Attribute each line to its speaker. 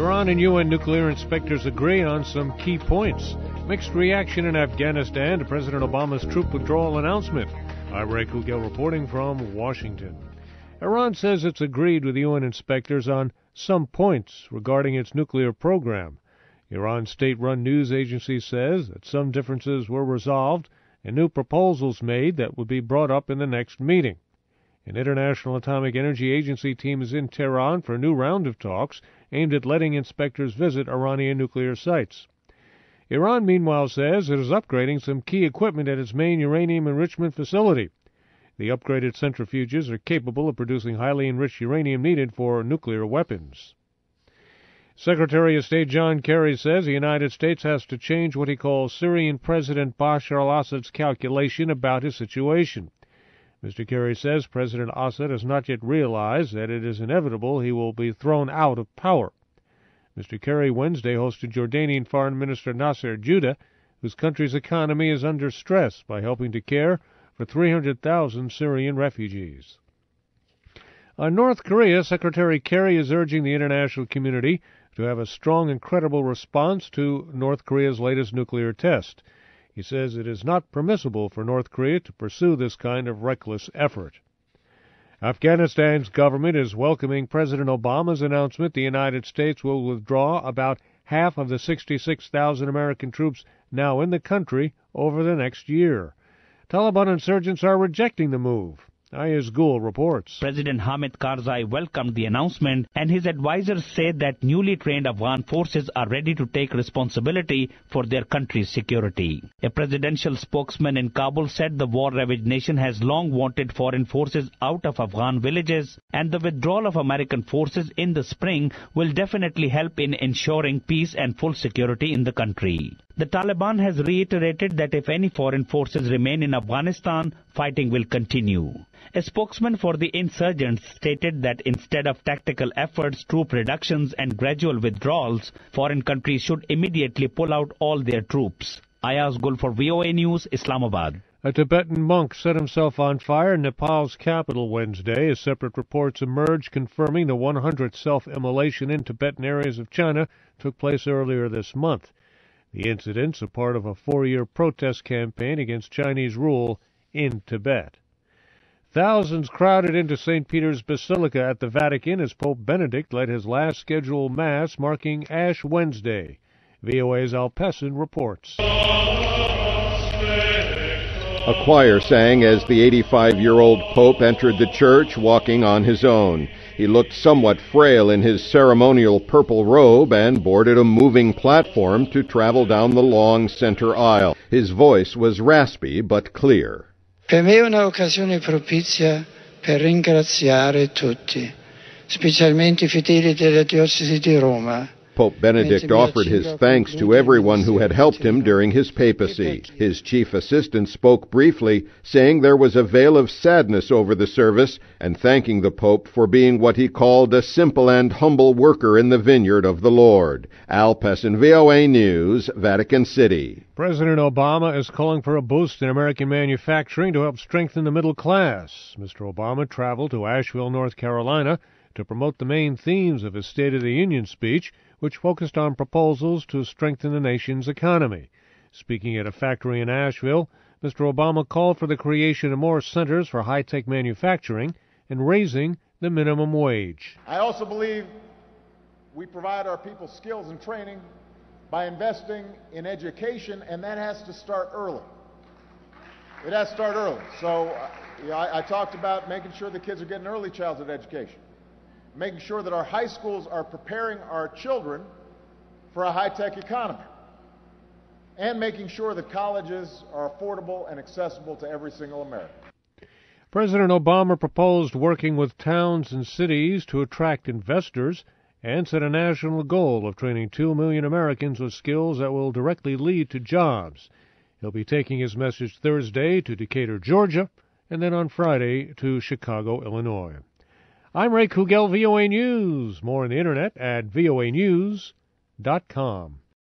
Speaker 1: Iran and UN nuclear inspectors agree on some key points. Mixed reaction in Afghanistan to President Obama's troop withdrawal announcement. I'm Ray Kugel reporting from Washington. Iran says it's agreed with UN inspectors on some points regarding its nuclear program. Iran's state-run news agency says that some differences were resolved and new proposals made that would be brought up in the next meeting. An International Atomic Energy Agency team is in Tehran for a new round of talks aimed at letting inspectors visit Iranian nuclear sites. Iran, meanwhile, says it is upgrading some key equipment at its main uranium enrichment facility. The upgraded centrifuges are capable of producing highly enriched uranium needed for nuclear weapons. Secretary of State John Kerry says the United States has to change what he calls Syrian President Bashar al-Assad's calculation about his situation. Mr. Kerry says President Assad has not yet realized that it is inevitable he will be thrown out of power. Mr. Kerry Wednesday hosted Jordanian Foreign Minister Nasser Judeh, whose country's economy is under stress, by helping to care for 300,000 Syrian refugees. On North Korea, Secretary Kerry is urging the international community to have a strong and credible response to North Korea's latest nuclear test. He says it is not permissible for North Korea to pursue this kind of reckless effort. Afghanistan's government is welcoming President Obama's announcement the United States will withdraw about half of the 66,000 American troops now in the country over the next year. Taliban insurgents are rejecting the move. Ayaz Gul reports.
Speaker 2: President Hamid Karzai welcomed the announcement and his advisors said that newly trained Afghan forces are ready to take responsibility for their country's security. A presidential spokesman in Kabul said the war-ravaged nation has long wanted foreign forces out of Afghan villages and the withdrawal of American forces in the spring will definitely help in ensuring peace and full security in the country. The Taliban has reiterated that if any foreign forces remain in Afghanistan, fighting will continue. A spokesman for the insurgents stated that instead of tactical efforts, troop reductions and gradual withdrawals, foreign countries should immediately pull out all their troops. Ayaz Gul for VOA News, Islamabad.
Speaker 1: A Tibetan monk set himself on fire in Nepal's capital Wednesday as separate reports emerged confirming the 100th self-immolation in Tibetan areas of China took place earlier this month. The incidents are part of a four-year protest campaign against Chinese rule in Tibet. Thousands crowded into St. Peter's Basilica at the Vatican as Pope Benedict led his last scheduled Mass marking Ash Wednesday. VOA's Al Pessin reports.
Speaker 3: A choir sang as the 85-year-old Pope entered the church walking on his own. He looked somewhat frail in his ceremonial purple robe and boarded a moving platform to travel down the long center aisle. His voice was raspy but clear.
Speaker 4: Per me è un'occasione propizia per ringraziare tutti, specialmente i fedeli della diocesi di Roma
Speaker 3: Pope Benedict offered his thanks to everyone who had helped him during his papacy. His chief assistant spoke briefly, saying there was a veil of sadness over the service, and thanking the Pope for being what he called a simple and humble worker in the vineyard of the Lord. Al Pessin, VOA News, Vatican City.
Speaker 1: President Obama is calling for a boost in American manufacturing to help strengthen the middle class. Mr. Obama traveled to Asheville, North Carolina to promote the main themes of his State of the Union speech, which focused on proposals to strengthen the nation's economy. Speaking at a factory in Asheville, Mr. Obama called for the creation of more centers for high-tech manufacturing and raising the minimum wage.
Speaker 5: I also believe we provide our people skills and training by investing in education, and that has to start early. It has to start early. So uh, I, I talked about making sure the kids are getting early childhood education making sure that our high schools are preparing our children for a high-tech economy, and making sure that colleges are affordable and accessible to every single American.
Speaker 1: President Obama proposed working with towns and cities to attract investors and set a national goal of training 2 million Americans with skills that will directly lead to jobs. He'll be taking his message Thursday to Decatur, Georgia, and then on Friday to Chicago, Illinois. I'm Ray Kugel, VOA News. More on the internet at voanews.com.